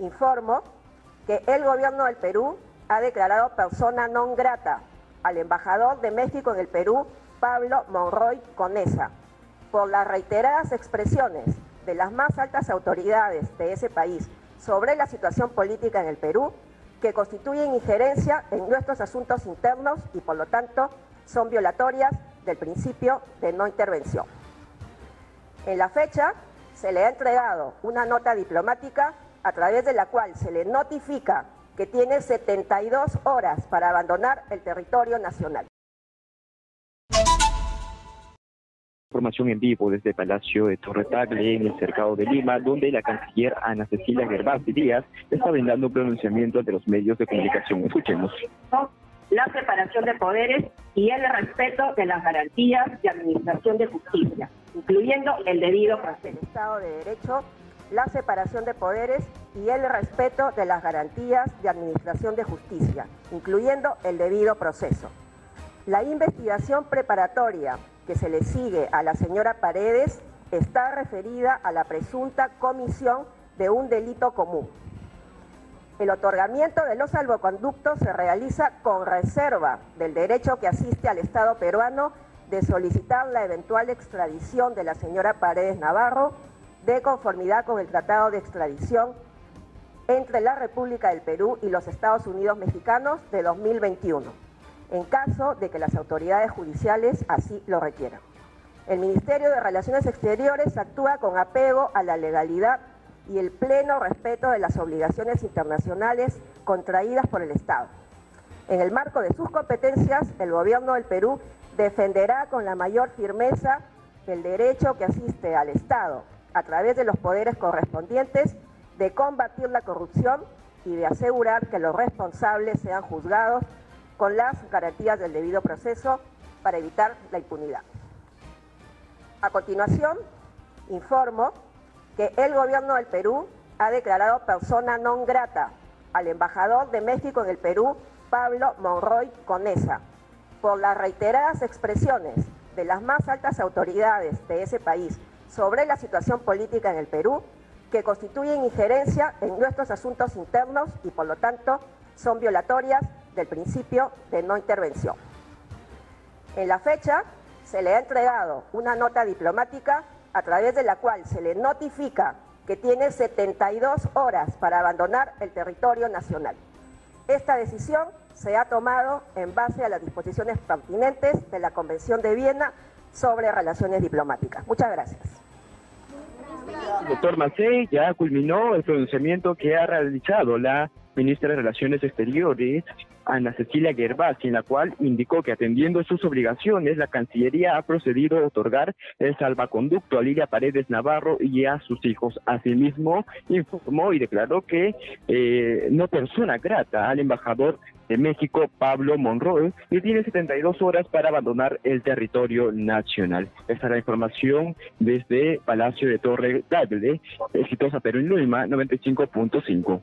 Informo que el gobierno del Perú ha declarado persona non grata al embajador de México en el Perú, Pablo Monroy Conesa, por las reiteradas expresiones de las más altas autoridades de ese país sobre la situación política en el Perú, que constituyen injerencia en nuestros asuntos internos y por lo tanto son violatorias del principio de no intervención. En la fecha se le ha entregado una nota diplomática a través de la cual se le notifica que tiene 72 horas para abandonar el territorio nacional. Información en vivo desde Palacio de Torre Tagle, en el cercado de Lima, donde la canciller Ana Cecilia Gervasi Díaz está brindando un pronunciamiento ante los medios de comunicación. Escuchemos. La separación de poderes y el respeto de las garantías de administración de justicia, incluyendo el debido proceso. El Estado de Derecho la separación de poderes y el respeto de las garantías de administración de justicia, incluyendo el debido proceso. La investigación preparatoria que se le sigue a la señora Paredes está referida a la presunta comisión de un delito común. El otorgamiento de los salvoconductos se realiza con reserva del derecho que asiste al Estado peruano de solicitar la eventual extradición de la señora Paredes Navarro de conformidad con el Tratado de Extradición entre la República del Perú y los Estados Unidos mexicanos de 2021, en caso de que las autoridades judiciales así lo requieran. El Ministerio de Relaciones Exteriores actúa con apego a la legalidad y el pleno respeto de las obligaciones internacionales contraídas por el Estado. En el marco de sus competencias, el Gobierno del Perú defenderá con la mayor firmeza el derecho que asiste al Estado a través de los poderes correspondientes de combatir la corrupción y de asegurar que los responsables sean juzgados con las garantías del debido proceso para evitar la impunidad. A continuación, informo que el gobierno del Perú ha declarado persona non grata al embajador de México en el Perú, Pablo Monroy Conesa, por las reiteradas expresiones de las más altas autoridades de ese país sobre la situación política en el Perú, que constituyen injerencia en nuestros asuntos internos y por lo tanto son violatorias del principio de no intervención. En la fecha se le ha entregado una nota diplomática a través de la cual se le notifica que tiene 72 horas para abandonar el territorio nacional. Esta decisión se ha tomado en base a las disposiciones pertinentes de la Convención de Viena sobre relaciones diplomáticas. Muchas gracias. Doctor Macei ya culminó el pronunciamiento que ha realizado la ministra de Relaciones Exteriores, Ana Cecilia Gervasi, en la cual indicó que atendiendo sus obligaciones, la Cancillería ha procedido a otorgar el salvaconducto a Lilia Paredes Navarro y a sus hijos. Asimismo, informó y declaró que eh, no persona grata al embajador de México, Pablo Monroe, y tiene 72 horas para abandonar el territorio nacional. Esta es la información desde Palacio de Torre Tagle, exitosa Perú en Lima, 95.5.